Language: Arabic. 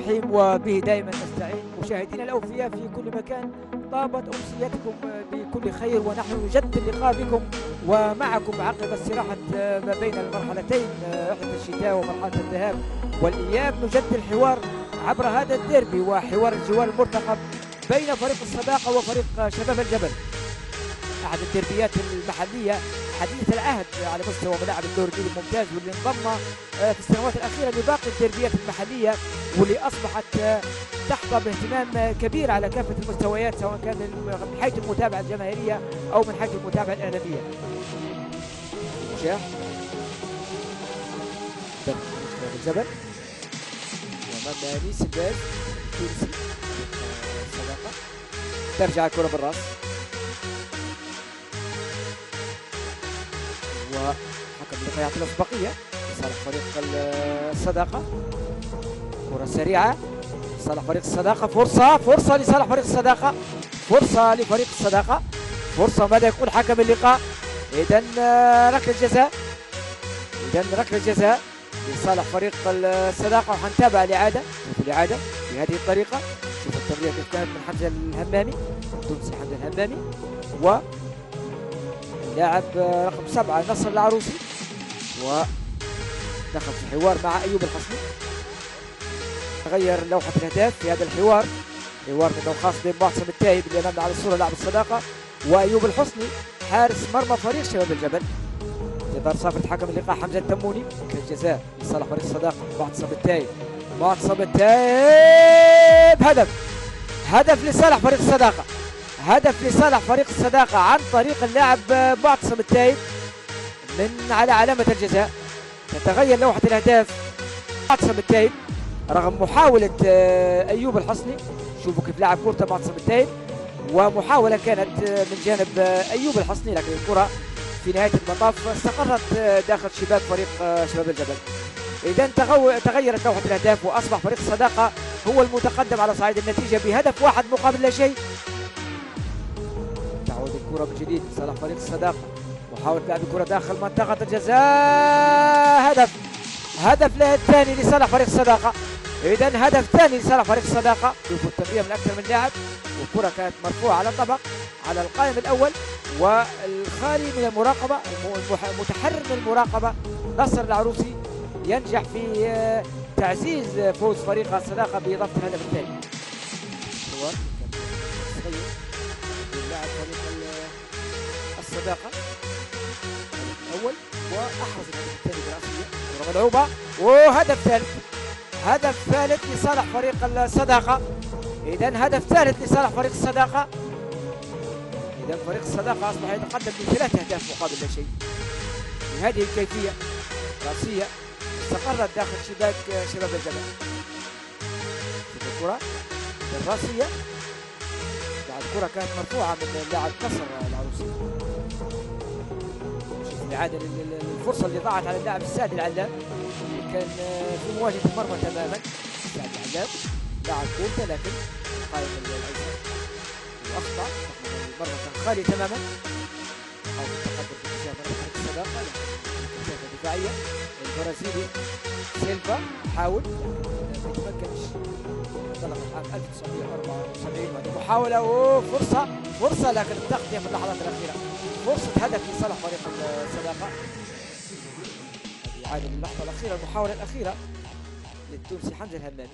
الرحيم وبه دائما نستعين. مشاهدينا الأوفياء في كل مكان طابت أمسيتكم بكل خير ونحن نجدد اللقاء بكم ومعكم عقب استراحة ما بين المرحلتين رحلة الشتاء ومرحلة الذهاب والإياب. نجدد الحوار عبر هذا الديربي وحوار الجوال المرتقب بين فريق الصداقة وفريق شباب الجبل. أحد الديربيات المحلية حديث العهد على مستوى ملاعب الدور الممتاز واللي انضم آه، في السنوات الأخيرة لباقي الديربيات المحلية واللي أصبحت آه، تحظى باهتمام كبير على كافة المستويات سواء كان من حيث المتابعة الجماهيرية أو من حيث المتابعة الإعلامية. وأمام أنيس الباز ترجع الكرة بالراس. وحكم اللقاء يعطي الأسبقية لصالح فريق الصداقة. كرة سريعة. لصالح فريق الصداقة. فرصة فرصة لصالح فريق الصداقة. فرصة لفريق الصداقة. فرصة ماذا يقول حكم اللقاء؟ إذا ركلة جزاء إذا ركلة جزاء لصالح فريق الصداقة. وحنتابع الإعادة. شوف الإعادة بهذه الطريقة. شوف التمرير كيف كانت من حمزة الهمامي. التونسي حمزة الهمامي. و لاعب رقم سبعة نصر العروسي. ودخل في حوار مع أيوب الحصني تغير لوحة الأهداف في هذا الحوار. حوار منه خاص بين معتصم التايب اللي أمامنا على الصورة لاعب الصداقة وأيوب الحصني حارس مرمى فريق شباب الجبل. انتظار صافة حكم اللقاء حمزة التموني. ركلة الجزاء لصالح فريق الصداقة معتصم التايب معتصم التايب هدف. هدف لصالح فريق الصداقة. هدف لصالح فريق الصداقة عن طريق اللاعب معتصم التايب من على علامة الجزاء. تتغير لوحة الأهداف. معتصم التايب رغم محاولة آه، أيوب الحصني. شوفوا كيف لعب كرة معتصم التايب ومحاولة كانت آه، من جانب آه، أيوب الحصني لكن الكرة في نهاية المطاف استقرت داخل شباك فريق شباب الجبل. إذا تغيرت لوحة الأهداف وأصبح فريق الصداقة هو المتقدم على صعيد النتيجة بهدف واحد مقابل لا شيء. تعود الكرة من جديد. لصالح فريق الصداقة محاولة لعب الكرة داخل منطقة الجزاء. هدف. هدف الثاني لصالح فريق الصداقة إذا هدف ثاني لصالح فريق الصداقة شوفوا التمرير من أكثر من لاعب. والكرة كانت مرفوعة على طبق على القائم الأول. والخالي من المراقبة المتحرر من المراقبة نصر العروسي ينجح في آه، تعزيز فوز فريق الصداقة بإضافة الهدف الثاني لاعب فريق الصداقة الأول وأحرز الهدف الثاني برأسية. كرة ملعوبة وهدف ثالث. هدف ثالث لصالح فريق الصداقة. إذا هدف ثالث لصالح فريق الصداقة. إذا فريق الصداقة أصبح يتقدم بثلاث أهداف مقابل لا شيء. بهذه الكيفية رأسية استقرت داخل شباك شباب الجبل الكرة. الرأسية. بعد كرة كانت مرفوعة من لاعب نصر العروسي. شوف الإعادة الفرصة اللي ضاعت على اللاعب السادي العلام. اللي كان في مواجهة المرمى تماما. السادي العلام لاعب كورتة لكن قائم الأيسر وأخطأ المرمى كان خالي تماما. حاول التقدم في اتجاه مرمى الصداقة مسافة دفاعية البرازيلي سيلفا حاول لكن ما يتمكنش انطلق عام 1974 وهذه محاولة. وفرصة فرصة لكن التغطية في اللحظات الأخيرة. فرصة هدف لصالح فريق الصداقة. هذه إعادة للحظة الأخيرة المحاولة الأخيرة للتونسي حمزة الهمامي